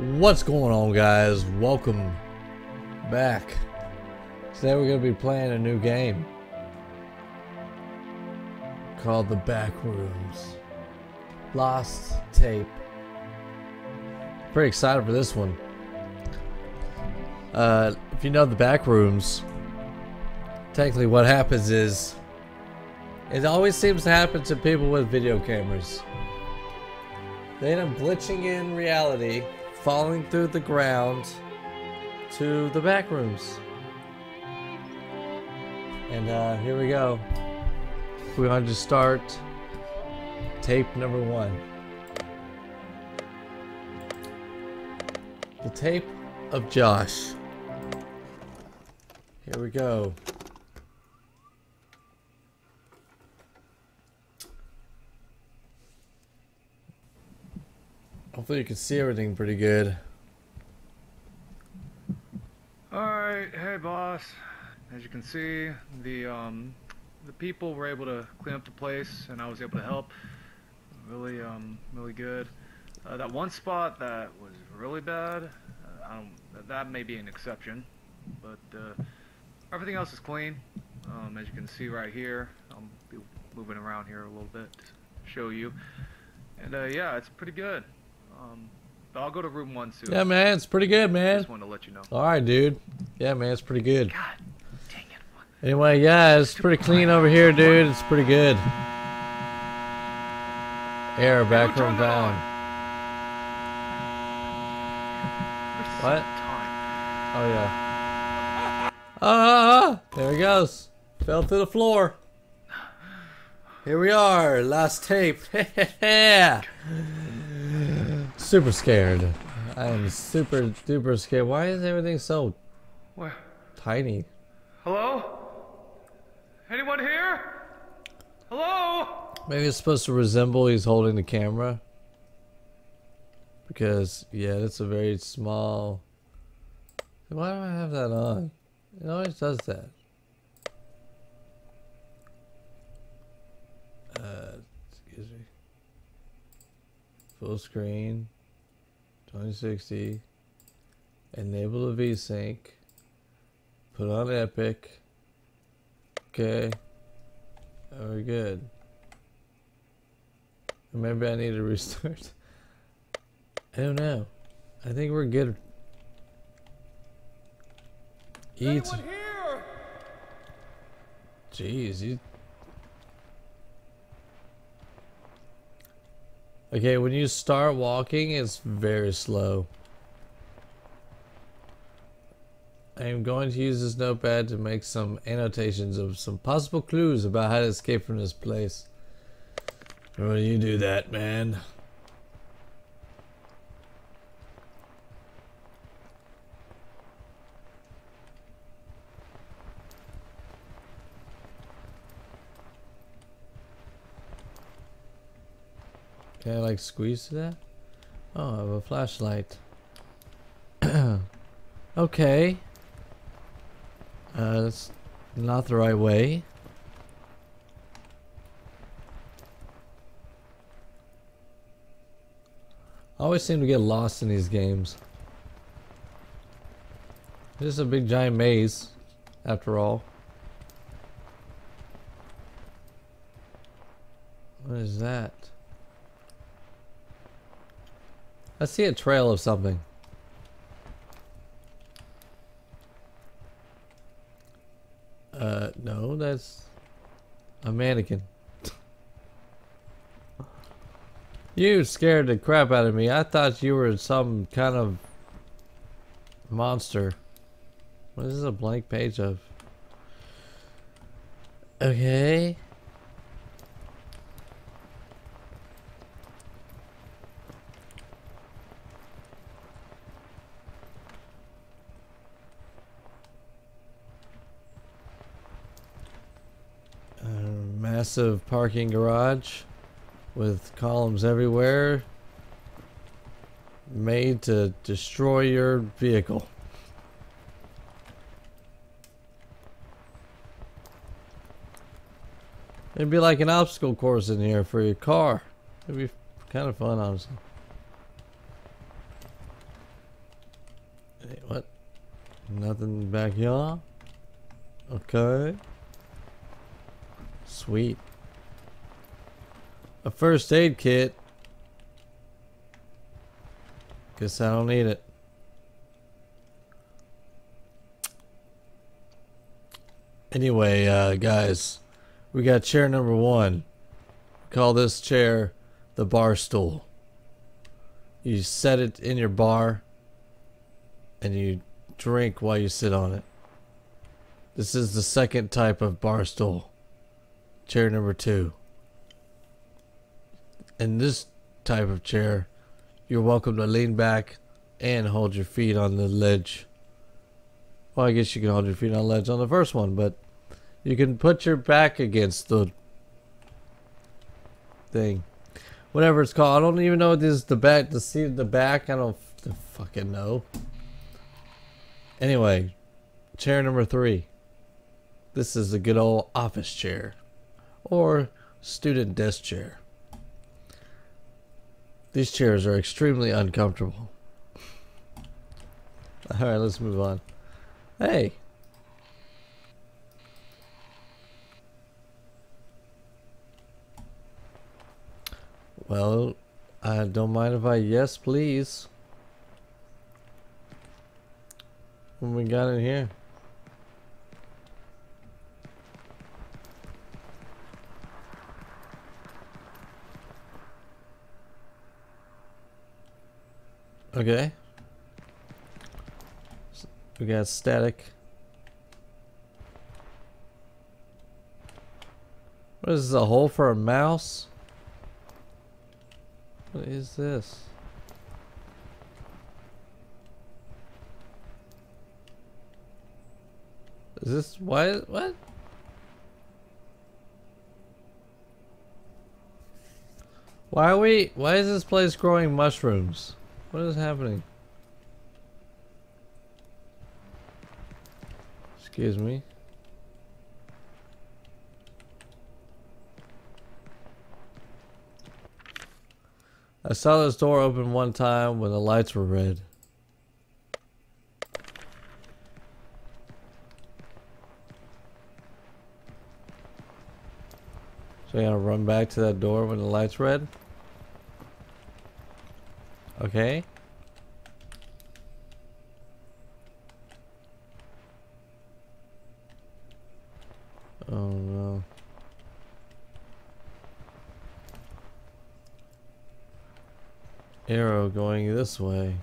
What's going on, guys? Welcome back. Today we're going to be playing a new game called The Backrooms Lost Tape. Pretty excited for this one. Uh, if you know The Backrooms, technically what happens is it always seems to happen to people with video cameras. They end up glitching in reality falling through the ground to the back rooms. And uh, here we go. We're going to start tape number one. The tape of Josh. Here we go. Hopefully you can see everything pretty good. Alright, hey boss. As you can see, the um the people were able to clean up the place and I was able to help. Really um really good. Uh, that one spot that was really bad, uh, that may be an exception, but uh, everything else is clean. Um, as you can see right here, I'll be moving around here a little bit to show you. And uh, yeah, it's pretty good. Um, I'll go to room one soon. Yeah, man, it's pretty good, man. Just wanted to let you know. All right, dude. Yeah, man, it's pretty good. God dang it. Anyway, yeah, it's pretty clean over here, dude. It's pretty good. Air back that down. What? Oh yeah. Ah! There he goes. Fell to the floor. Here we are. Last tape. super scared. I am super duper scared. Why is everything so Where? tiny? Hello? Anyone here? Hello? Maybe it's supposed to resemble he's holding the camera. Because, yeah, it's a very small. Why do I have that on? It always does that. Uh, excuse me. Full screen. 2060. Enable the VSync. Put on Epic. Okay. We're good. Maybe I need to restart. I don't know. I think we're good. Eat. here? Jeez, you. Okay, when you start walking, it's very slow. I am going to use this notepad to make some annotations of some possible clues about how to escape from this place. Well, you do that, man. Can I like squeeze to that? Oh, I have a flashlight. okay. Uh, that's not the right way. I always seem to get lost in these games. This is a big giant maze, after all. What is that? I see a trail of something. Uh, no, that's a mannequin. you scared the crap out of me. I thought you were some kind of monster. What is this a blank page of? Okay. A massive parking garage with columns everywhere made to destroy your vehicle. It'd be like an obstacle course in here for your car. It'd be kind of fun, honestly. Hey, what? Nothing back here? Okay. Sweet. A first aid kit. Guess I don't need it. Anyway, uh, guys, we got chair number one. Call this chair the bar stool. You set it in your bar and you drink while you sit on it. This is the second type of bar stool. Chair number two. In this type of chair, you're welcome to lean back and hold your feet on the ledge. Well, I guess you can hold your feet on the ledge on the first one, but you can put your back against the thing. Whatever it's called. I don't even know this is the back the seat of the back. I don't fucking know. Anyway, chair number three. This is a good old office chair. Or student desk chair. These chairs are extremely uncomfortable. Alright, let's move on. Hey! Well, I don't mind if I yes please. What we got in here? Okay. We got static. What is this, a hole for a mouse? What is this? Is this why what? Why are we why is this place growing mushrooms? What is happening? Excuse me. I saw this door open one time when the lights were red. So you gotta run back to that door when the light's red? Okay. Oh no. Arrow going this way.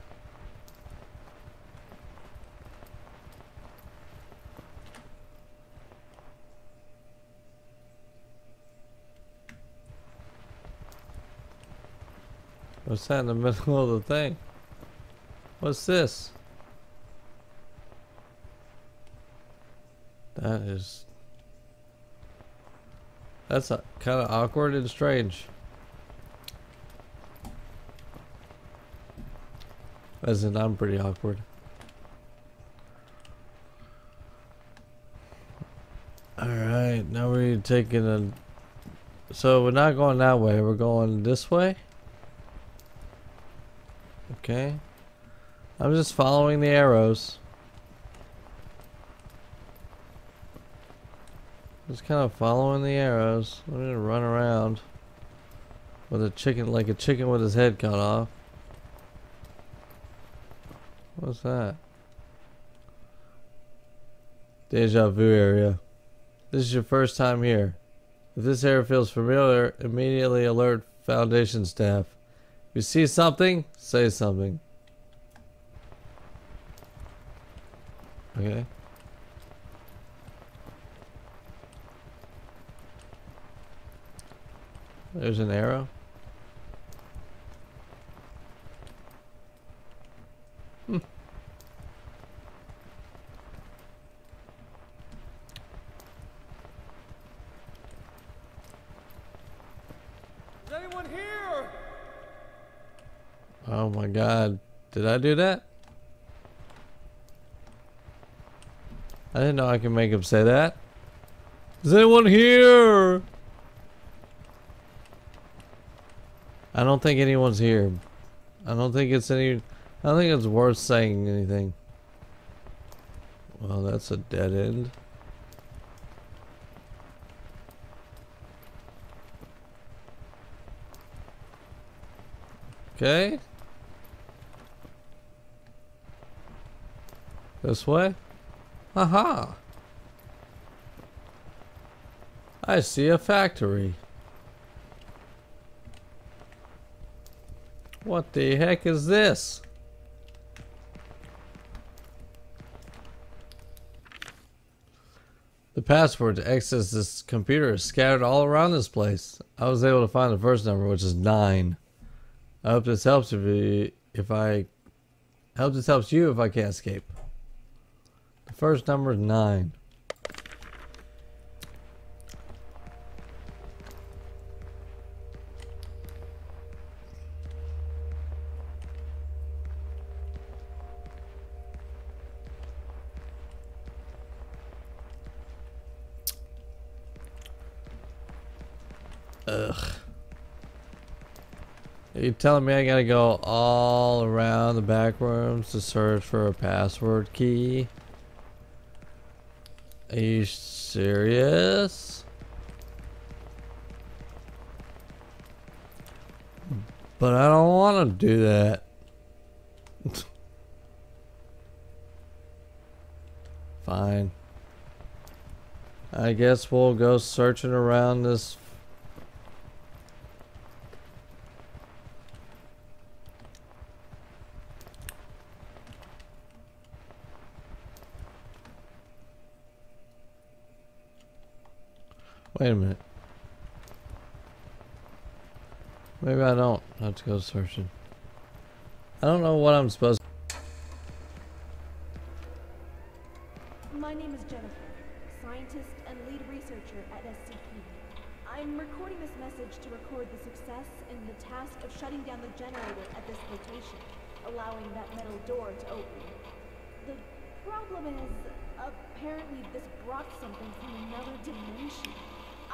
What's that in the middle of the thing? What's this? That is... That's kind of awkward and strange. As in, I'm pretty awkward. Alright, now we're taking a... So we're not going that way, we're going this way? Okay. I'm just following the arrows. Just kind of following the arrows. I'm gonna run around with a chicken, like a chicken with his head cut off. What's that? Deja vu area. This is your first time here. If this area feels familiar, immediately alert Foundation staff. You see something, say something. Okay. There's an arrow. Hmm. Is anyone here? Oh my god. Did I do that? I didn't know I could make him say that. Is anyone here? I don't think anyone's here. I don't think it's any... I don't think it's worth saying anything. Well, that's a dead end. Okay. This way? Haha. I see a factory. What the heck is this? The password to access this computer is scattered all around this place. I was able to find the first number, which is 9. I hope this helps if, you, if. I hope this helps you if I can't escape. First number is 9. Ugh. Are you telling me I gotta go all around the back rooms to search for a password key? Are you serious? But I don't want to do that. Fine. I guess we'll go searching around this Wait a minute. Maybe I don't have to go searching. I don't know what I'm supposed to My name is Jennifer, scientist and lead researcher at SCP. I'm recording this message to record the success in the task of shutting down the generator at this location, allowing that metal door to open. The problem is, apparently this brought something from another dimension.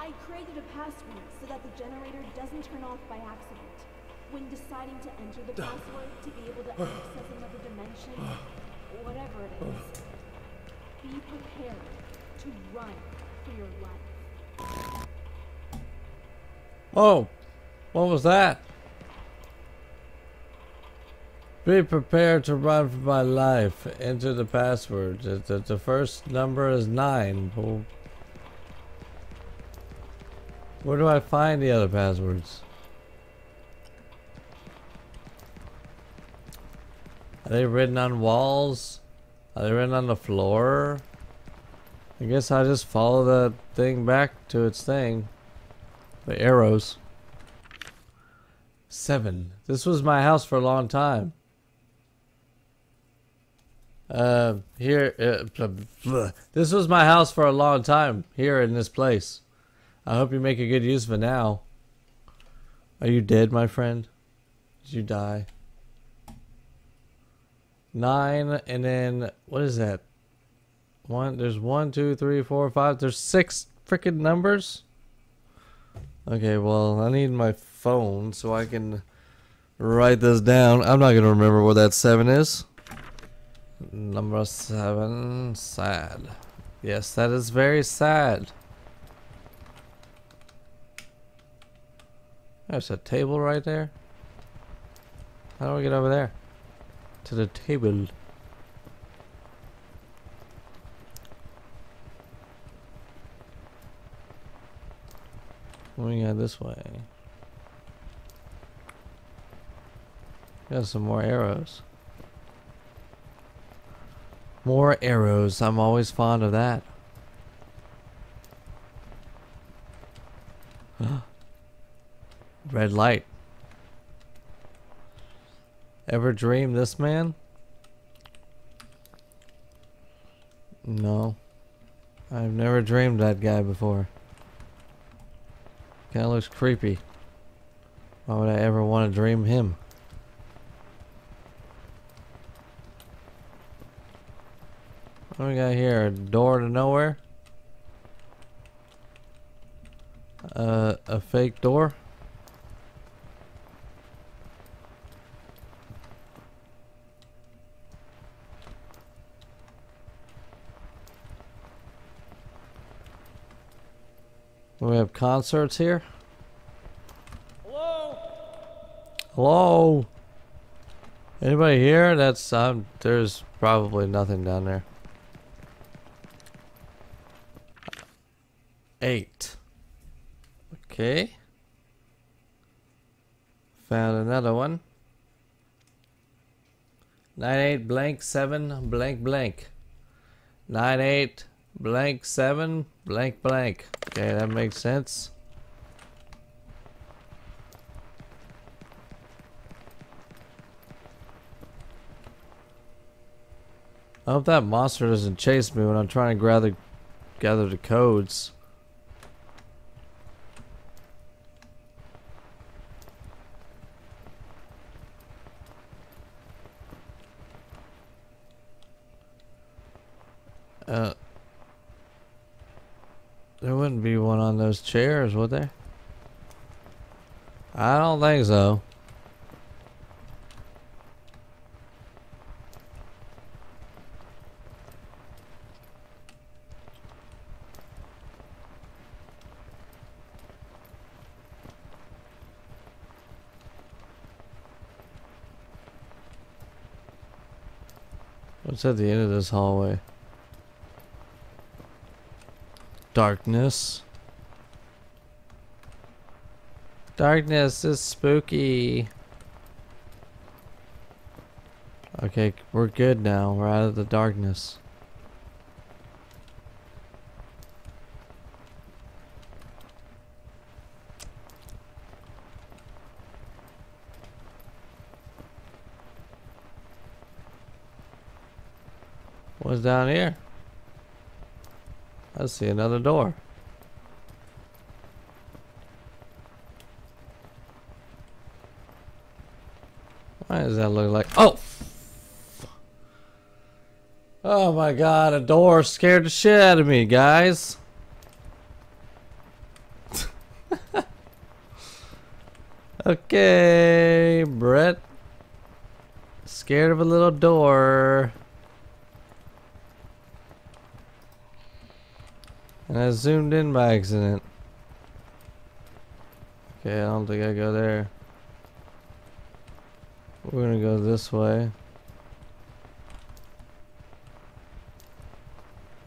I created a password so that the generator doesn't turn off by accident. When deciding to enter the password to be able to access another dimension, whatever it is, be prepared to run for your life. Oh, what was that? Be prepared to run for my life. Enter the password. The, the, the first number is nine. Well, where do I find the other passwords? Are they written on walls? Are they written on the floor? I guess I just follow the thing back to its thing. The arrows. Seven. This was my house for a long time. Uh, here, uh, this was my house for a long time. Here in this place. I hope you make a good use of it now. Are you dead, my friend? Did you die? Nine, and then, what is that? One, there's one, two, three, four, five. There's six freaking numbers? Okay, well, I need my phone so I can write this down. I'm not going to remember what that seven is. Number seven, sad. Yes, that is very sad. There's a table right there. How do we get over there? To the table. We got this way. Got some more arrows. More arrows. I'm always fond of that. Red light. Ever dream this man? No. I've never dreamed that guy before. Kinda looks creepy. Why would I ever want to dream him? What do we got here? A door to nowhere? Uh, a fake door? We have concerts here. Hello? Hello. Anybody here? That's um. There's probably nothing down there. Eight. Okay. Found another one. Nine eight blank seven blank blank. Nine eight blank seven blank blank. Okay, that makes sense. I hope that monster doesn't chase me when I'm trying to gather gather the codes. Uh, there wouldn't be one on those chairs, would there? I don't think so. What's at the end of this hallway? Darkness. Darkness is spooky. Okay, we're good now. We're out of the darkness. What's down here? I see another door. Why does that look like? Oh! Oh my god, a door scared the shit out of me, guys. okay, Brett. Scared of a little door. And I zoomed in by accident. Okay, I don't think I go there. We're gonna go this way.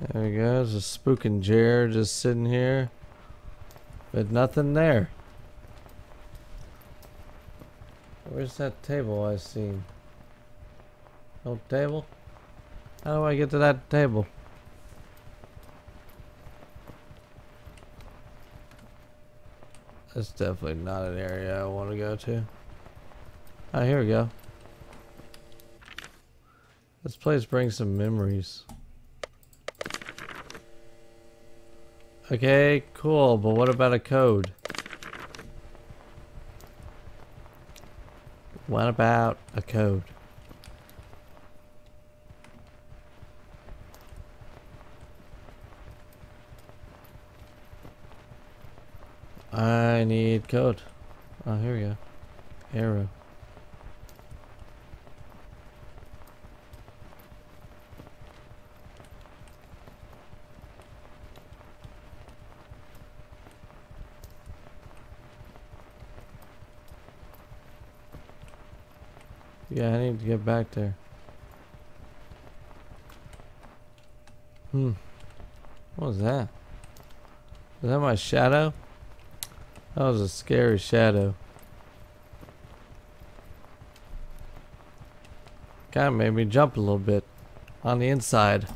There we go. There's a spooking chair just sitting here. But nothing there. Where's that table I seen? No table? How do I get to that table? That's definitely not an area I want to go to. Oh, here we go. This place brings some memories. Okay, cool, but what about a code? What about a code? I need code. Oh, here we go. Arrow. To get back there. Hmm. What was that? Is that my shadow? That was a scary shadow. Kind of made me jump a little bit on the inside.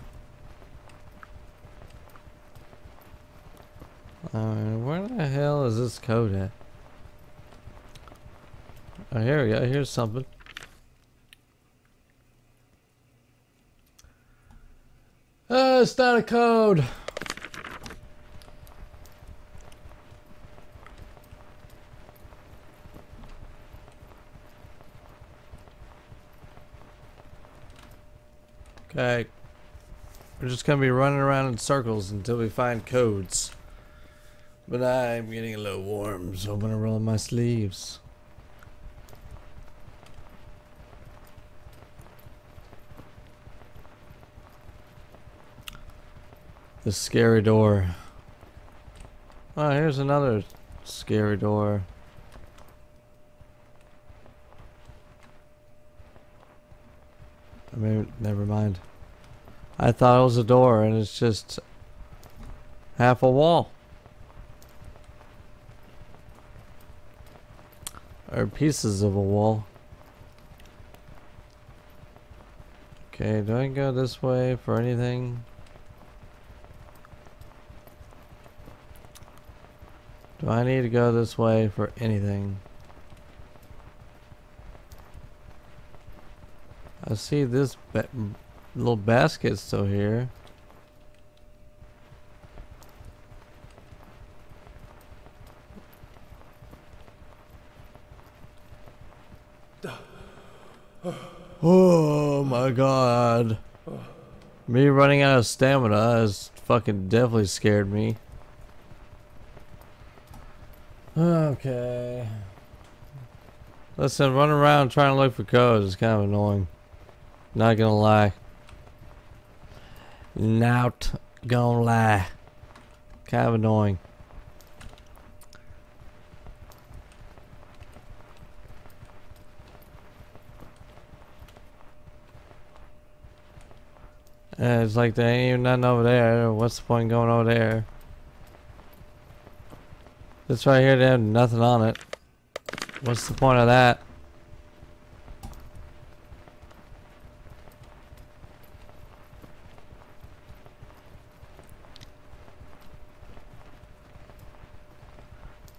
Uh, where the hell is this code at? Oh, here we go. Here's something. Uh, it's not a code. Okay. We're just gonna be running around in circles until we find codes. But I'm getting a little warm, so I'm gonna roll my sleeves. The scary door. Oh, here's another scary door. I mean, never mind. I thought it was a door and it's just half a wall. Or pieces of a wall. Okay, do I go this way for anything? I need to go this way for anything? I see this ba little basket still here. Oh my god. Me running out of stamina has fucking definitely scared me. Okay. Listen, running around trying to look for codes is kind of annoying. Not gonna lie. Not gonna lie. Kind of annoying. Yeah, it's like there ain't even nothing over there. What's the point going over there? This right here, they have nothing on it. What's the point of that?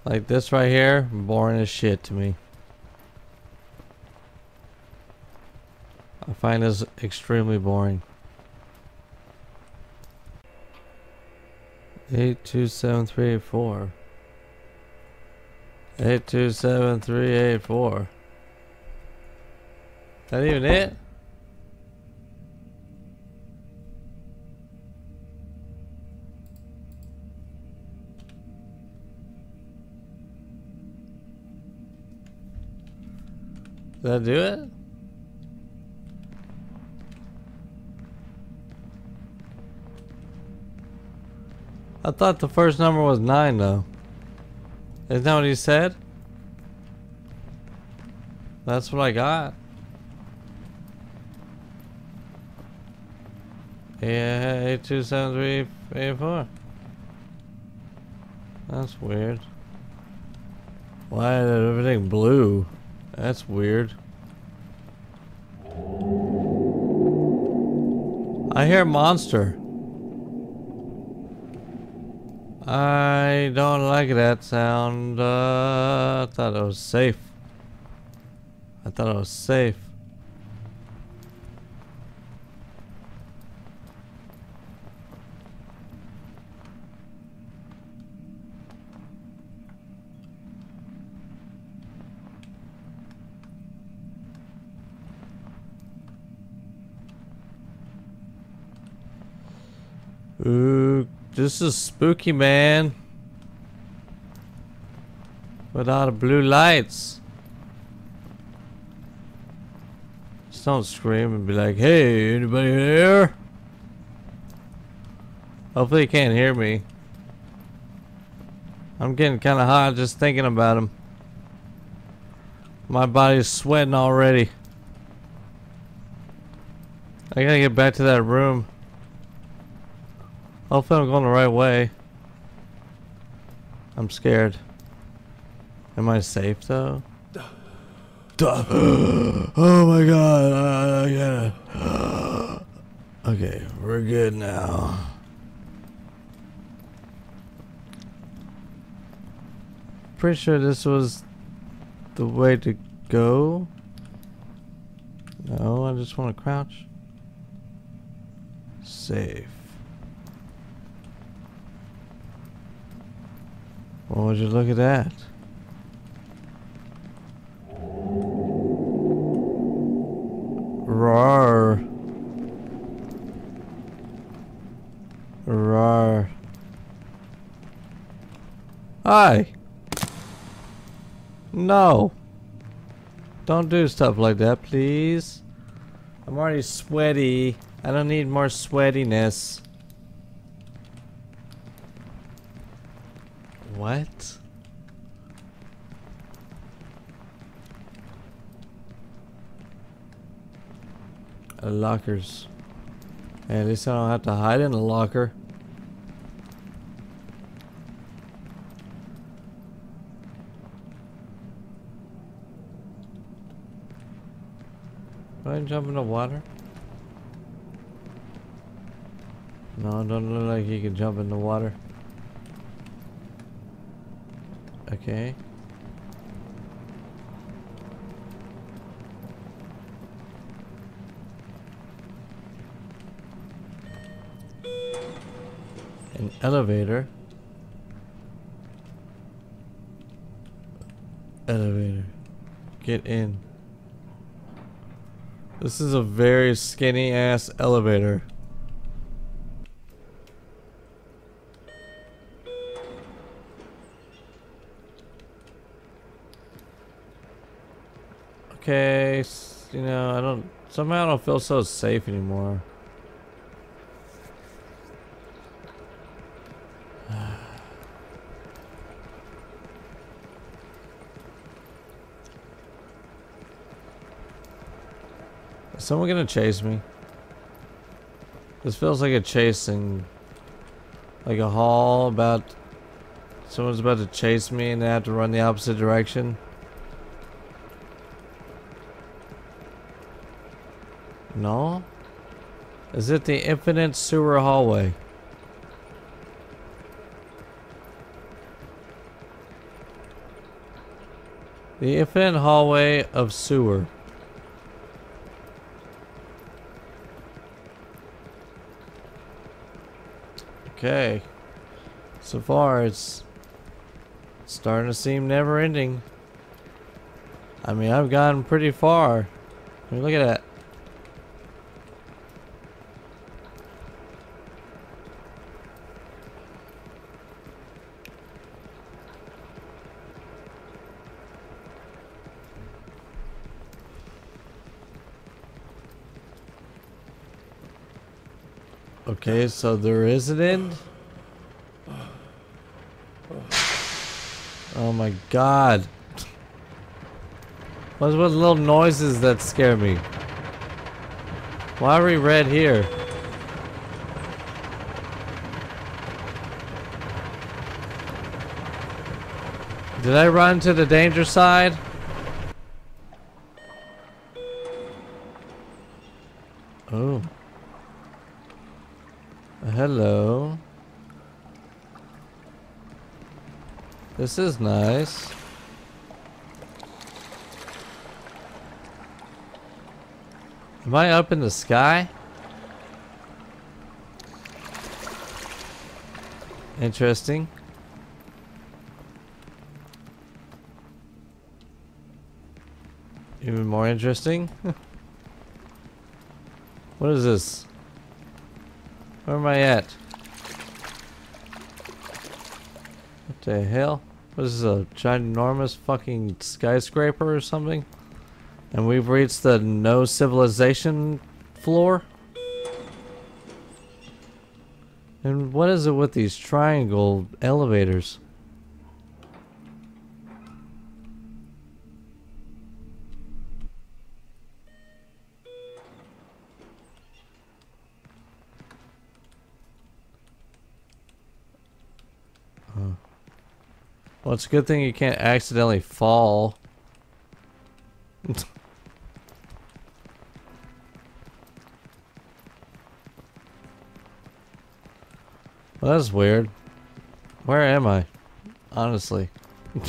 Like this right here, boring as shit to me. I find this extremely boring. Eight two seven three eight four. Eight two seven three eight four. That even it? Did that do it? I thought the first number was nine though. Isn't that what he said? That's what I got. Yeah, eight two seven three eight four. That's weird. Why is everything blue? That's weird. I hear monster. I don't like that sound. Uh, I thought it was safe. I thought it was safe. This is spooky, man. Without the blue lights. Just don't scream and be like, hey, anybody there? Hopefully you can't hear me. I'm getting kind of hot just thinking about him. My body's sweating already. I gotta get back to that room. Hopefully I'm going the right way. I'm scared. Am I safe though? Duh. oh my god. Got okay, we're good now. Pretty sure this was the way to go. No, I just want to crouch. Safe. Well, would you look at that? Roar. Roar. Hi. No. Don't do stuff like that, please. I'm already sweaty. I don't need more sweatiness. What? Lockers. Hey, at least I don't have to hide in a locker. Do I jump in the water? No, don't look like he can jump in the water. Okay. An elevator. Elevator. Get in. This is a very skinny ass elevator. Okay, you know, I don't somehow I don't feel so safe anymore. Is someone gonna chase me? This feels like a chasing like a hall about someone's about to chase me and I have to run the opposite direction. No? Is it the infinite sewer hallway? The infinite hallway of sewer. Okay. So far, it's starting to seem never ending. I mean, I've gotten pretty far. I mean, look at that. Okay, so there is an end? Oh my god. What's with little noises that scare me? Why are we red here? Did I run to the danger side? Oh. Hello. This is nice. Am I up in the sky? Interesting. Even more interesting. what is this? Where am I at? What the hell? What is this, a ginormous fucking skyscraper or something? And we've reached the no civilization floor? And what is it with these triangle elevators? Well, it's a good thing you can't accidentally fall. well, that's weird. Where am I? Honestly.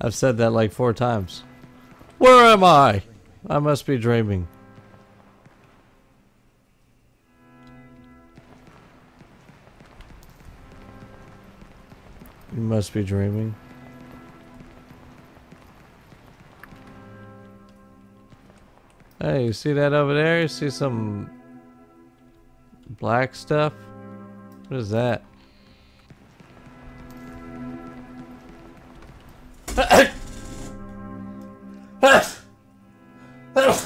I've said that like four times. Where am I? I must be dreaming. Must be dreaming. Hey, you see that over there? You see some black stuff? What is that?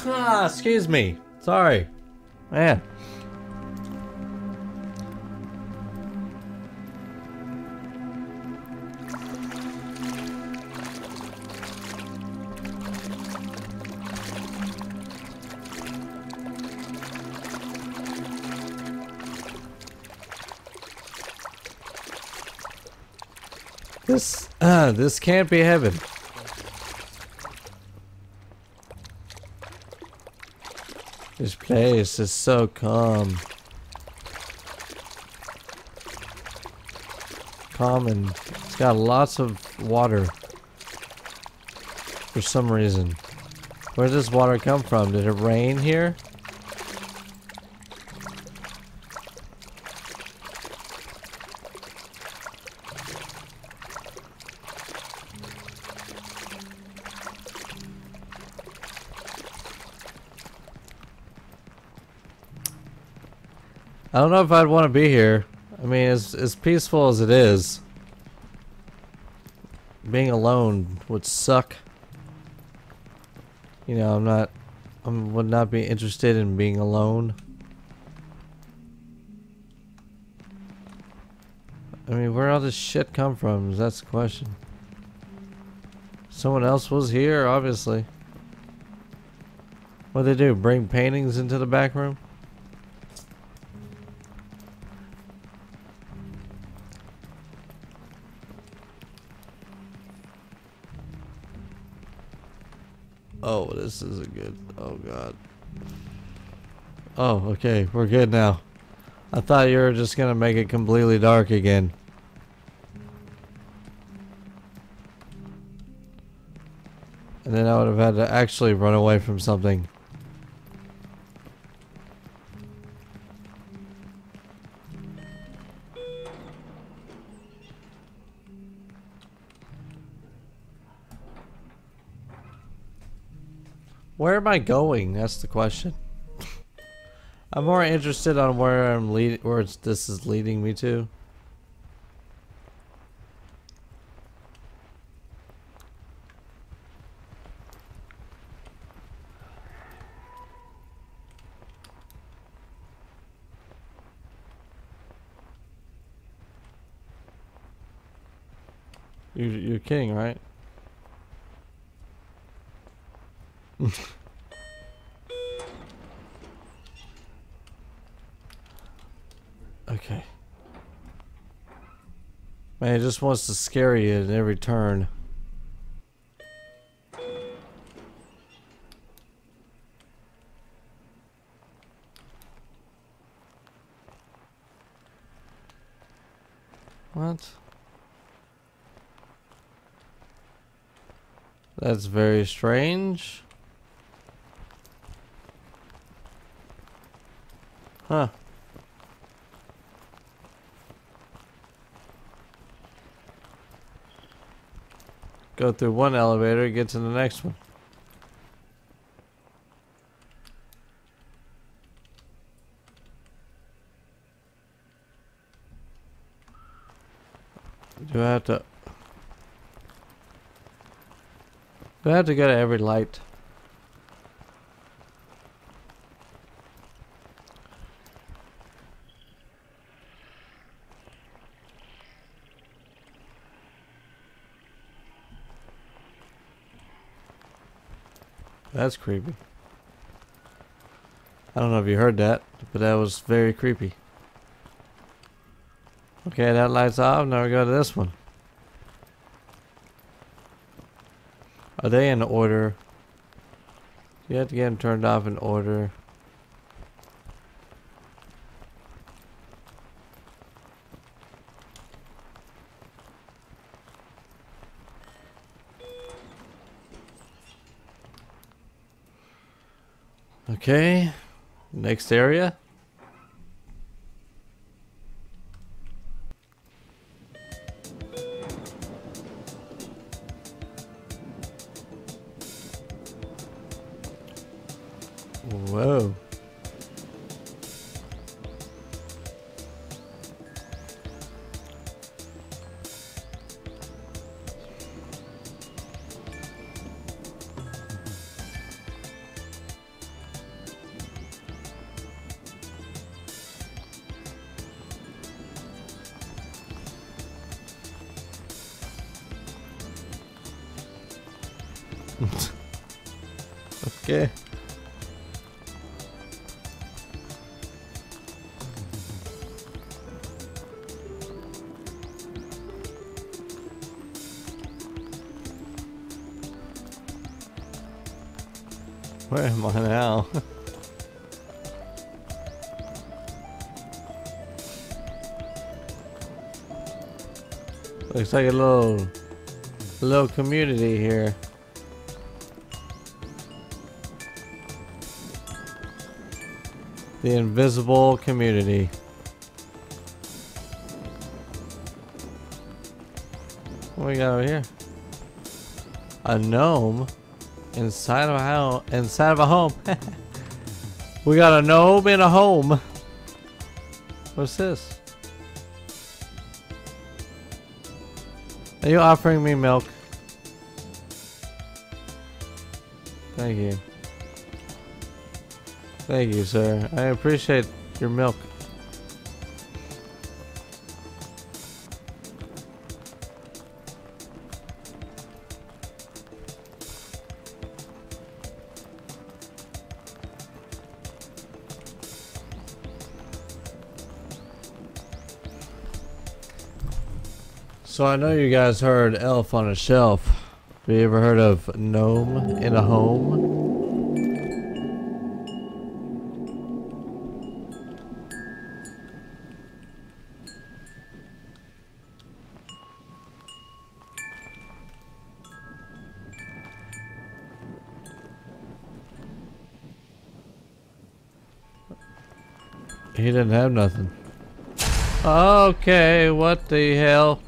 Ah, excuse me. Sorry. Man. This, uh, this can't be heaven. This place is so calm. Calm and it's got lots of water. For some reason. Where does this water come from? Did it rain here? Know if I'd want to be here. I mean, as as peaceful as it is, being alone would suck. You know, I'm not, I would not be interested in being alone. I mean, where all this shit come from? That's the question. Someone else was here, obviously. What'd they do? Bring paintings into the back room? Oh, this isn't good. Oh, God. Oh, okay. We're good now. I thought you were just going to make it completely dark again. And then I would have had to actually run away from something. I going? That's the question. I'm more interested on where I'm leading, where this is leading me to. You, you're kidding, right? okay. Man, it just wants to scare you at every turn. What? That's very strange. Huh. Go through one elevator, get to the next one. Do I have to... Do I have to go to every light? That's creepy. I don't know if you heard that, but that was very creepy. Okay, that light's off. Now we go to this one. Are they in order? You have to get them turned off in order. Okay, next area. Whoa. Where am I now? Looks like a little, little community here. The invisible community. What we got over here? A gnome inside of a house. Inside of a home. we got a gnome in a home. What's this? Are you offering me milk? Thank you. Thank you, sir. I appreciate your milk. So I know you guys heard Elf on a Shelf. Have you ever heard of Gnome in a Home? He didn't have nothing. Okay, what the hell?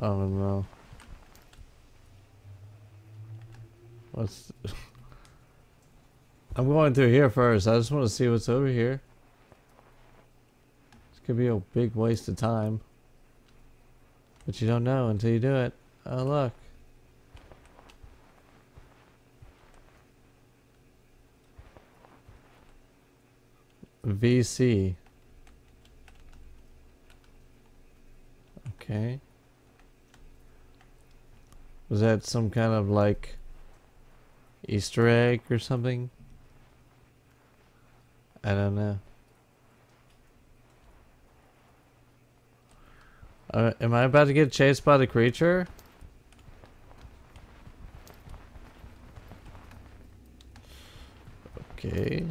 Oh no. What's... I'm going through here first. I just want to see what's over here. This could be a big waste of time. But you don't know until you do it. Oh look. VC. Okay. Was that some kind of like Easter egg or something? I don't know. Uh, am I about to get chased by the creature? Okay.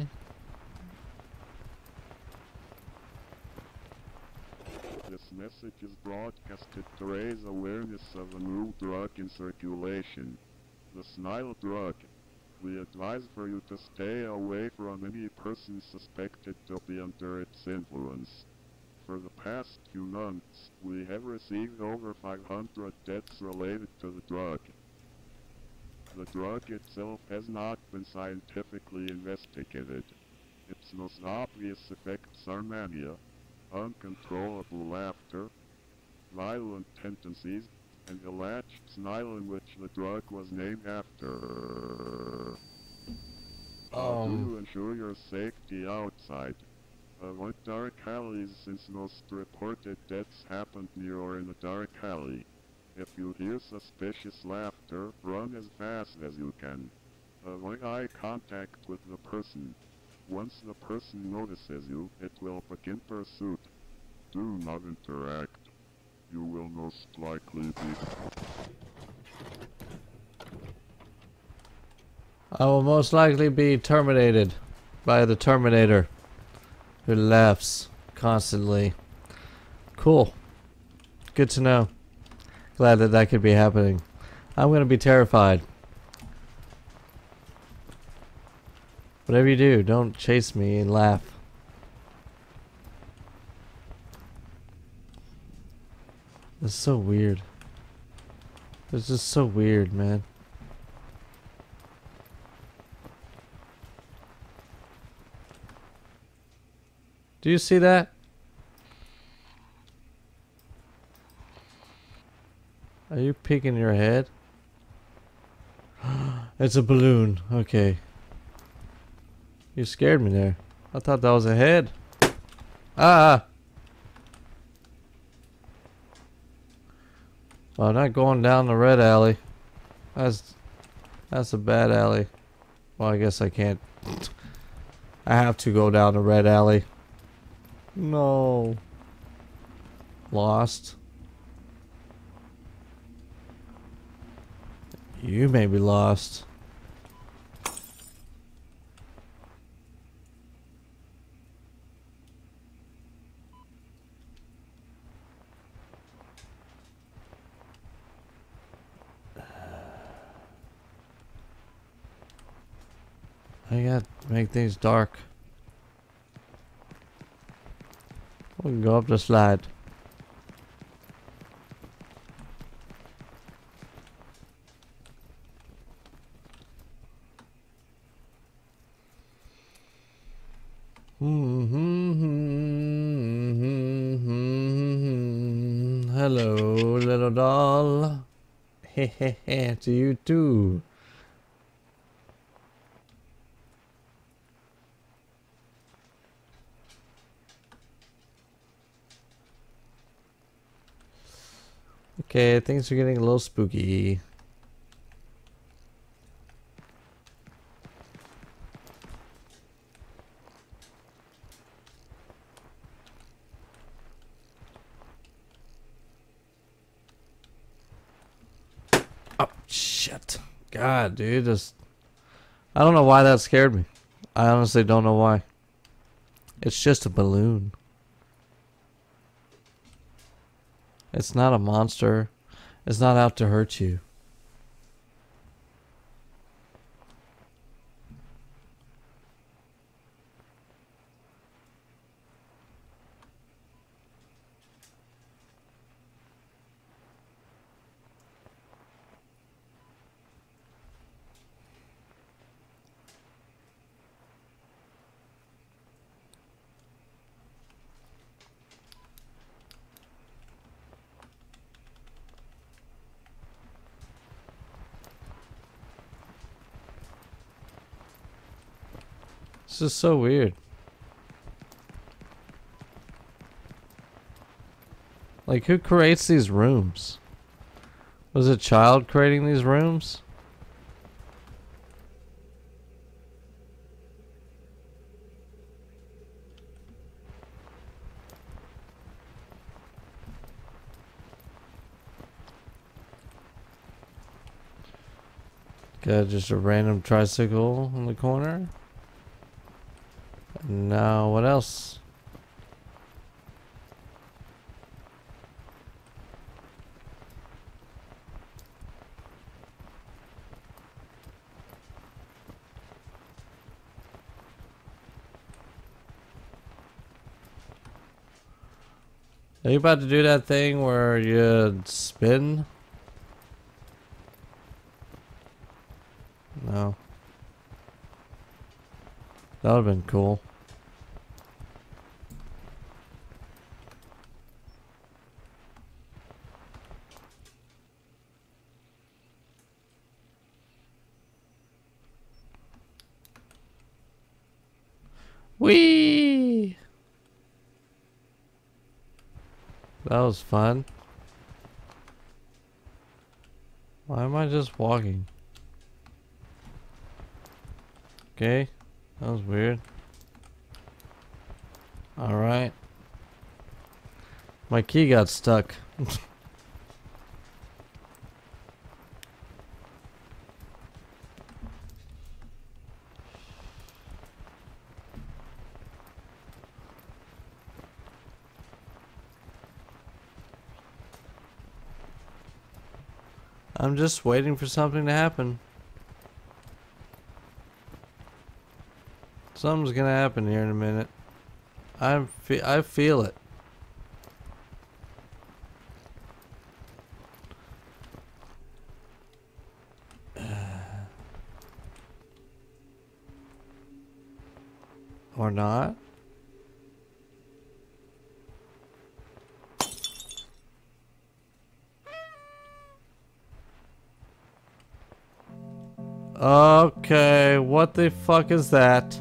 This message is broadcasted to raise awareness of a new drug in circulation. The Smile drug. We advise for you to stay away from any person suspected to be under its influence. For the past few months, we have received over 500 deaths related to the drug. The drug itself has not been scientifically investigated. Its most obvious effects are mania, uncontrollable laughter, violent tendencies, and the latched in which the drug was named after. How do Um. you ensure your safety outside? Avoid dark alleys since most reported deaths happened near or in a dark alley. If you hear suspicious laughter, run as fast as you can. Avoid eye contact with the person. Once the person notices you, it will begin pursuit. Do not interact. You will most likely be I will most likely be terminated by the Terminator who laughs constantly. Cool. Good to know. Glad that that could be happening. I'm going to be terrified. Whatever you do, don't chase me and laugh. This is so weird. This just so weird, man. Do you see that? Are you peeking your head? it's a balloon. Okay. You scared me there. I thought that was a head. Ah! Well, not going down the red alley. That's that's a bad alley. Well, I guess I can't. I have to go down the red alley. No. Lost. You may be lost. I to dark. We can go up the slide. Hello, little doll. Hehehe, to you too. Okay, things are getting a little spooky. Oh, shit. God, dude, just... I don't know why that scared me. I honestly don't know why. It's just a balloon. It's not a monster. It's not out to hurt you. Is so weird. Like, who creates these rooms? Was a child creating these rooms? Got just a random tricycle in the corner. Now, what else? Are you about to do that thing where you spin? No. That would have been cool. Whee! That was fun. Why am I just walking? Okay. That was weird. Alright. My key got stuck. just waiting for something to happen. Something's gonna happen here in a minute. I fe I feel it. or not. Okay, what the fuck is that?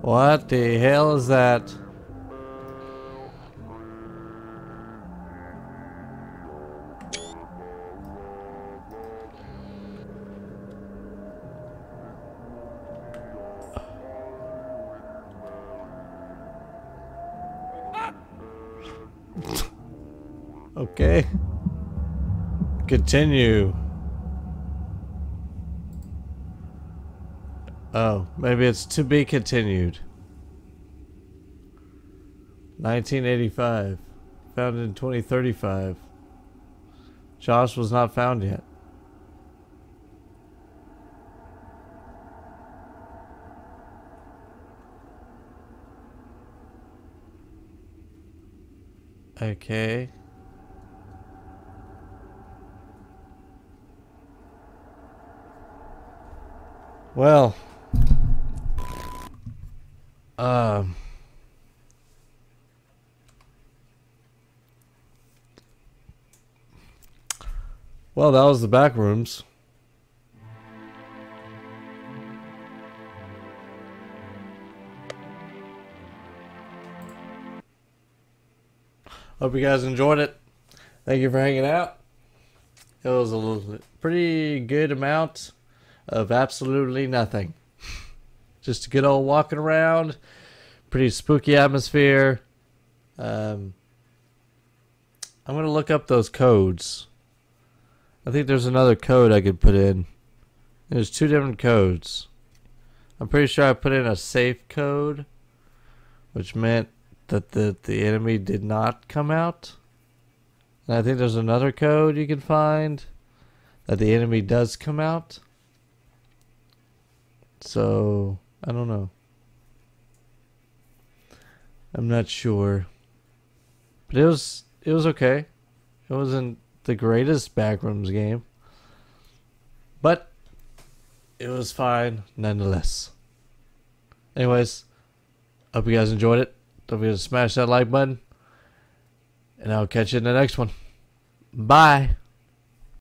What the hell is that? Okay. Continue. Oh, maybe it's to be continued. 1985. Found in 2035. Josh was not found yet. Okay. Well, um, well, that was the Backrooms. Hope you guys enjoyed it. Thank you for hanging out. It was a little, pretty good amount of absolutely nothing. Just a good old walking around, pretty spooky atmosphere. Um, I'm gonna look up those codes. I think there's another code I could put in. There's two different codes. I'm pretty sure I put in a safe code, which meant that the the enemy did not come out. And I think there's another code you can find that the enemy does come out. So, I don't know. I'm not sure. But it was it was okay. It wasn't the greatest backrooms game. But it was fine nonetheless. Anyways, hope you guys enjoyed it. Don't forget to smash that like button. And I'll catch you in the next one. Bye.